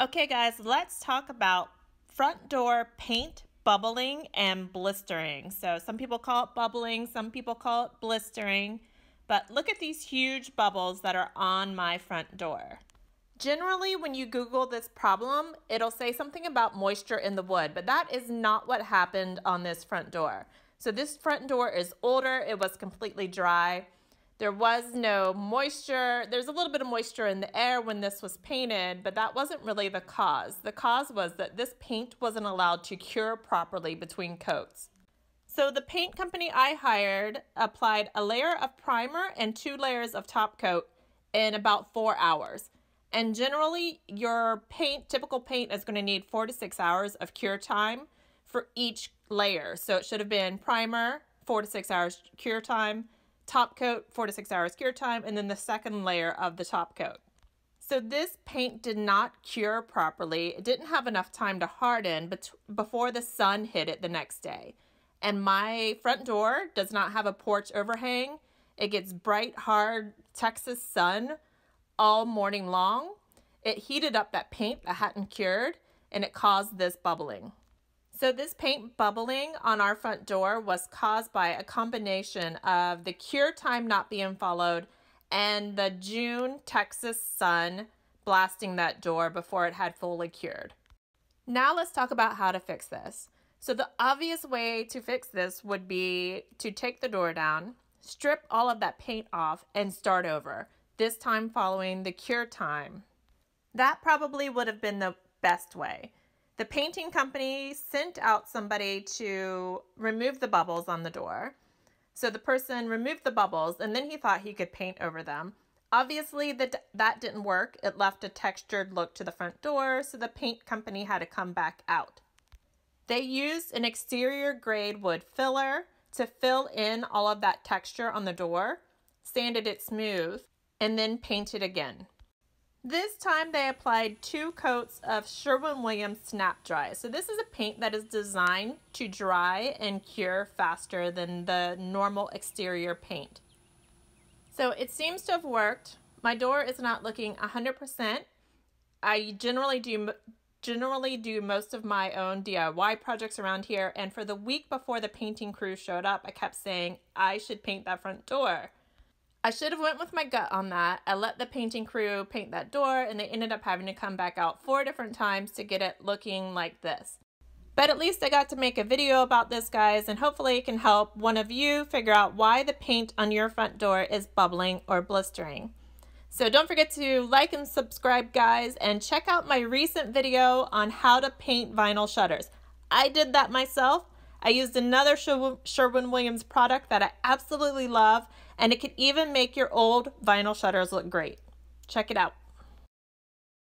Okay guys, let's talk about front door paint bubbling and blistering. So some people call it bubbling, some people call it blistering, but look at these huge bubbles that are on my front door. Generally, when you Google this problem, it'll say something about moisture in the wood, but that is not what happened on this front door. So this front door is older, it was completely dry. There was no moisture. There's a little bit of moisture in the air when this was painted, but that wasn't really the cause. The cause was that this paint wasn't allowed to cure properly between coats. So the paint company I hired applied a layer of primer and two layers of top coat in about four hours. And generally, your paint, typical paint, is going to need four to six hours of cure time for each layer. So it should have been primer, four to six hours cure time, top coat, four to six hours cure time, and then the second layer of the top coat. So this paint did not cure properly. It didn't have enough time to harden before the sun hit it the next day. And my front door does not have a porch overhang. It gets bright, hard Texas sun all morning long. It heated up that paint that hadn't cured and it caused this bubbling. So this paint bubbling on our front door was caused by a combination of the cure time not being followed and the June Texas sun blasting that door before it had fully cured. Now let's talk about how to fix this. So the obvious way to fix this would be to take the door down, strip all of that paint off, and start over, this time following the cure time. That probably would have been the best way. The painting company sent out somebody to remove the bubbles on the door. So the person removed the bubbles and then he thought he could paint over them. Obviously, that, that didn't work. It left a textured look to the front door, so the paint company had to come back out. They used an exterior grade wood filler to fill in all of that texture on the door, sanded it smooth, and then painted again. This time they applied two coats of Sherwin-Williams SnapDry. So this is a paint that is designed to dry and cure faster than the normal exterior paint. So it seems to have worked. My door is not looking 100%. I generally do generally do most of my own DIY projects around here and for the week before the painting crew showed up, I kept saying I should paint that front door. I should have went with my gut on that. I let the painting crew paint that door and they ended up having to come back out four different times to get it looking like this. But at least I got to make a video about this, guys, and hopefully it can help one of you figure out why the paint on your front door is bubbling or blistering. So don't forget to like and subscribe, guys, and check out my recent video on how to paint vinyl shutters. I did that myself. I used another Sherwin-Williams product that I absolutely love, and it can even make your old vinyl shutters look great. Check it out.